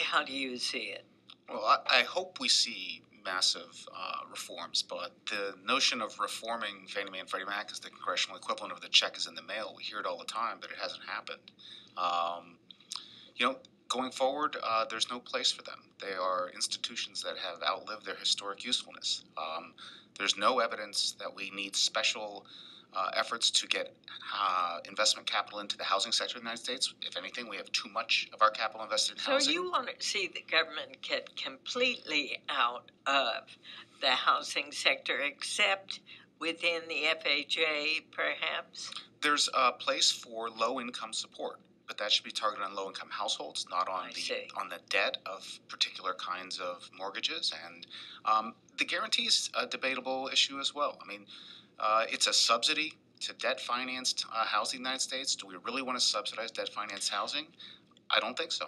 how do you see it? Well, I, I hope we see massive uh, reforms, but the notion of reforming Fannie Mae and Freddie Mac is the congressional equivalent of the check is in the mail. We hear it all the time, but it hasn't happened. Um, you know, going forward, uh, there's no place for them. They are institutions that have outlived their historic usefulness. Um, there's no evidence that we need special uh, efforts to get uh, investment capital into the housing sector in the United States. If anything, we have too much of our capital invested in So housing. you want to see the government get completely out of the housing sector, except within the FHA, perhaps? There's a place for low income support, but that should be targeted on low income households, not on I the see. on the debt of particular kinds of mortgages. And um, the guarantee is a debatable issue as well. I mean, uh, it's a subsidy to debt financed uh, housing in the United States. Do we really want to subsidize debt financed housing? I don't think so.